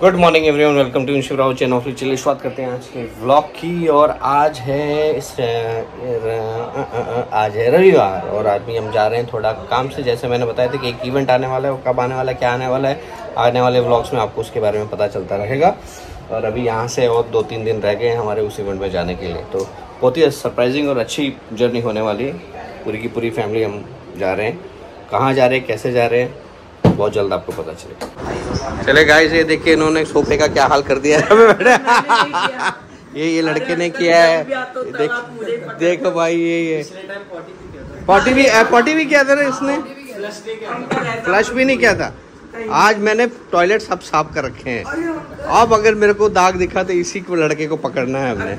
Good morning everyone welcome to Shivrao channel फिर चलिए शुरुआत करते हैं आज के व्लॉग की और आज है इस आज है रविवार और आज भी हम जा रहे हैं थोड़ा काम से जैसे मैंने बताया था कि एक इवेंट आने वाला है वो कब आने वाला है क्या आने वाला है आने वाले व्लॉग्स में आपको उसके बारे में पता चलता रहेगा और अभी यहाँ से और दो तीन दिन रह गए हैं हमारे उस इवेंट में जाने के लिए तो बहुत ही सरप्राइजिंग और अच्छी जर्नी होने वाली है पूरी की पूरी फैमिली हम जा रहे हैं कहाँ जा रहे हैं कैसे जा रहे हैं बहुत जल्द आपको पता चलेगा। चले गाइस ये देखिए इन्होंने सोफे का क्या हाल कर दिया है। ये ये लड़के ने किया है। देख देखो भाई ये ये। पॉटी भी पॉटी भी किया था ना इसने? फ्लश भी नहीं किया था। आज मैंने टॉयलेट सब साफ़ कर रखे हैं। अब अगर मेरे को दाग दिखा तो इसी को लड़के को पकड़ना है हमने।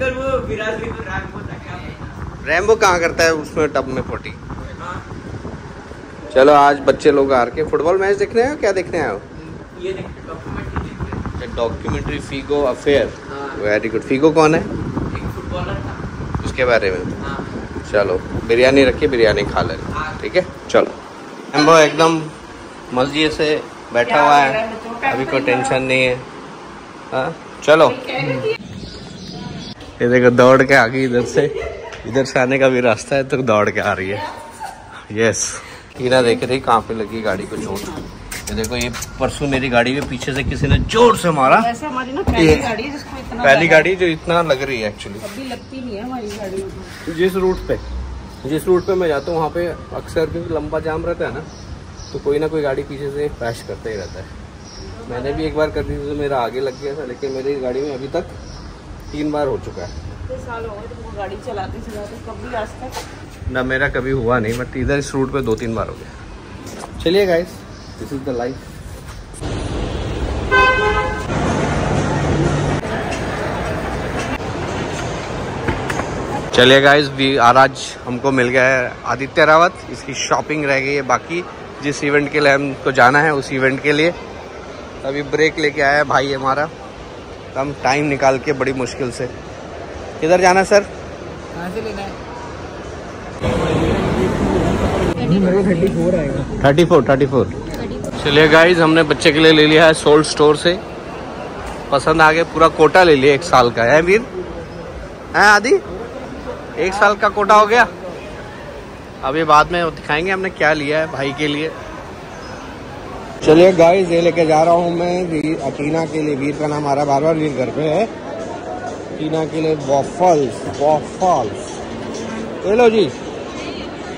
रैम्बो कहाँ करता है उसमें टब में पोटी चलो आज बच्चे लोग आ के फुटबॉल मैच देखने आए हो? क्या देखने आए हो? ये documentary Figo affair very good Figo कौन है? फुटबॉलर उसके बारे में। हाँ। चलो बिरयानी रखिए बिरयानी खा ले। ठीक है? चलो। रैम्बो एकदम मस्जिद से बैठा हुआ है। अभी कोई टेंशन नहीं है। हाँ चलो। ये देखो दौड़ के आ गई इधर से। इधर से आने का भी रास्ता है तो दौड़ के आ रही है। यस हीरा देख रही कहाँ पे लगी गाड़ी को चोट। ये देखो ये परसों मेरी गाड़ी के पीछे से किसी ने ज़ोर से मारा। वैसे हमारी ना पहली गाड़ी है जिसको इतना पहली गाड़ी जो इतना लग रही है एक्चुअली कभी लगती नहीं है हमारी गाड़ी। जिस रूट पे जिस रूट पे मैं जाता हूँ वहाँ पे अक्सर क्योंकि लंबा जाम रहता है ना तो कोई ना कोई गाड़ी पीछे से क्रैश करता ही रहता है। मैंने भी एक बार कर दी थी तो मेरा आगे लग गया था लेकिन मेरी गाड़ी में अभी तक तीन बार हो चुका है। साल हो गए तुमको गाड़ी चलाते चलाते कभी आज तक? ना मेरा कभी हुआ नहीं बट इधर इस रूट पे दो तीन बार हो गया। चलिए guys this is the life चलिए गाइस भी आज हमको मिल गया है आदित्य रावत, इसकी शॉपिंग रह गई है बाकी। जिस इवेंट के लिए हमको जाना है, उस इवेंट के लिए। अभी ब्रेक लेके आया है भाई हमारा। हम टाइम निकाल के बड़ी मुश्किल से। किधर जाना सर कहाँ से लेना है? Thirty four thirty four. चलिए गाइज़ हमने बच्चे के लिए ले लिया है सोल्ड स्टोर से। पसंद आ गया पूरा कोटा ले लिया एक साल का। है वीर? है आदि? एक साल का कोटा हो गया? अभी बाद में दिखाएँगे हमने क्या लिया है भाई के लिए। चलिए गाइस ये लेके जा रहा हूँ मैं वीर अटीना के लिए। वीर का नाम आ रहा है बार बार वीर घर पे है। टीना के लिए वॉफल्स वॉफल्स ले लो जी।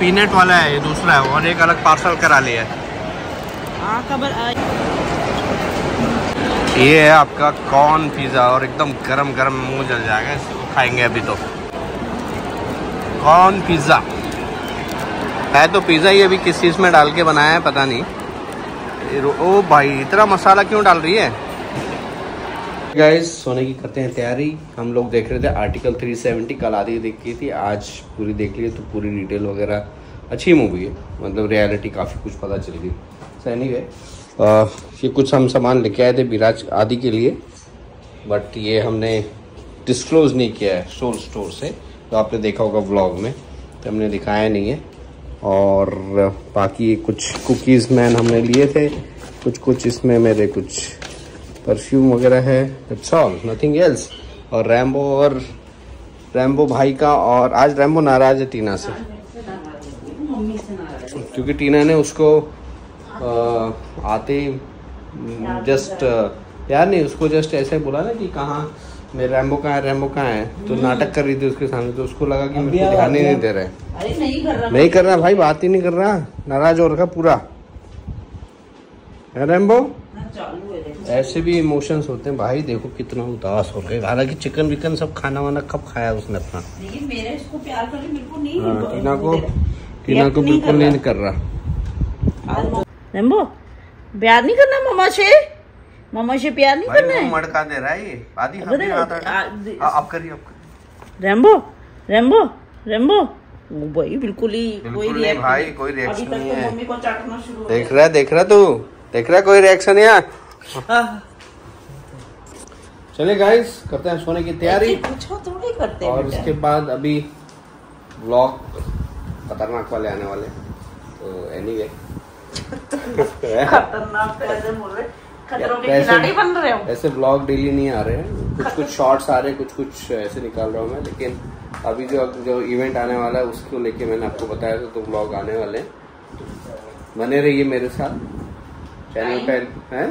पीनट वाला है ये दूसरा है और एक अलग पार्सल करा लिया है। हाँ ये है आपका कॉर्न पिज़्ज़ा और एकदम गरम गरम मुँह जल जाएगा इसको खाएँगे अभी तो। Corn pizza. है तो पिज़्ज़ा ही अभी किस चीज़ में डाल के बनाया है पता नहीं। ओ भाई इतना मसाला क्यों डाल रही है? गाइस सोने की करते हैं तैयारी। हम लोग देख रहे थे आर्टिकल 370 कल आधी देख थी, आज पूरी देख ली तो पूरी डिटेल वगैरह। अच्छी मूवी है मतलब रियलिटी काफ़ी कुछ पता चल गई। सो एनीवे ये कुछ हम सामान लेके आए थे विराज आदि के लिए बट ये हमने डिस्क्लोज नहीं किया है सोल स्टोर से। तो आपने देखा होगा व्लॉग में तो हमने दिखाया नहीं है। और बाकी कुछ कुकीज़ मैन हमने लिए थे कुछ कुछ इसमें मेरे कुछ परफ्यूम वगैरह है इट्स ऑल नथिंग एल्स और रैम्बो और रैम्बो भाई का और आज रैम्बो नाराज़ है टीना से। क्योंकि टीना ने उसको आ, आते ही जस्ट यार नहीं उसको जस्ट ऐसे बोला ना कि कहाँ मेरे रैम्बो कहाँ है रैम्बो कहाँ है? तो नाटक कर रही थी उसके सामने तो उसको लगा कि मेरे को ध्यान ही नहीं दे रहे अरे नहीं कर रहा। नहीं कर रहा भाई बात ही नहीं कर रहा नाराज़ हो रखा पूरा। है रेम्बो ऐसे भी इमोशंस होते हैं। भाई देखो कितना उदास हो गए। हालाँकि चिकन विकन सब खाना वाना कब खाया उसने अपना? लेकिन मेरे इसको प्यार करे बिल्कुल नहीं हाँ, टीना को टीना को नहीं बिल्कुल कर नहीं कर रहा। रेम्बो प्यार नहीं करना मामा से? मामा से प्यार नहीं करना है? मड़का दे रहा है ये। आदि अब दे- आ- आप करिए आप करिए। रेम्बो रेम्बो रेम्बो भाई बिल्कुल ही बिल्कुल कोई नहीं रिएक्ट भाई, कोई तक नहीं तो है। मम्मी को चाटना शुरू देख रहा है देख रहा तू? देख रहा कोई रिएक्शन यहाँ। चले गाइस करते हैं सोने की तैयारी। थोड़ी करते हैं और। उसके बाद अभी व्लॉग खतरनाक वाले आने वाले तो एनीवे खतरनाक कैसे बोल रहे खतरों के वैसे- खिलाड़ी बन रहे हो। ऐसे ब्लॉग डेली नहीं आ रहे हैं। कुछ कुछ शॉर्ट्स आ रहे हैं कुछ कुछ ऐसे निकाल रहा हूँ मैं। लेकिन अभी जो जो इवेंट आने वाला है उसको लेके मैंने आपको बताया था तो ब्लॉग आने वाले हैं। बने रहिए मेरे साथ। चैनल पे है?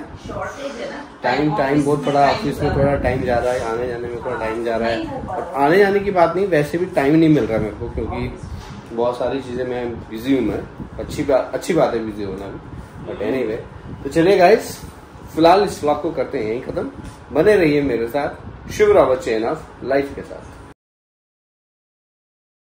टाइम टाइम बहुत बड़ा ऑफ़िस में थोड़ा टाइम जा रहा है आने जाने में थोड़ा टाइम जा रहा है। और आने जाने की बात नहीं वैसे भी टाइम नहीं मिल रहा मेरे को क्योंकि बहुत सारी चीज़ें मैं बिज़ी हूँ मैं। अच्छी बात अच्छी बात है बिज़ी होना भी। बट एनी वे तो चलिए गाइस फ़िलहाल इस व्लॉग को करते हैं यही खत्म। बने रहिए मेरे साथ Shubh Rawat chain of life के साथ।